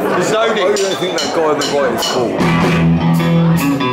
Zoning. I don't think that guy in the right is cool?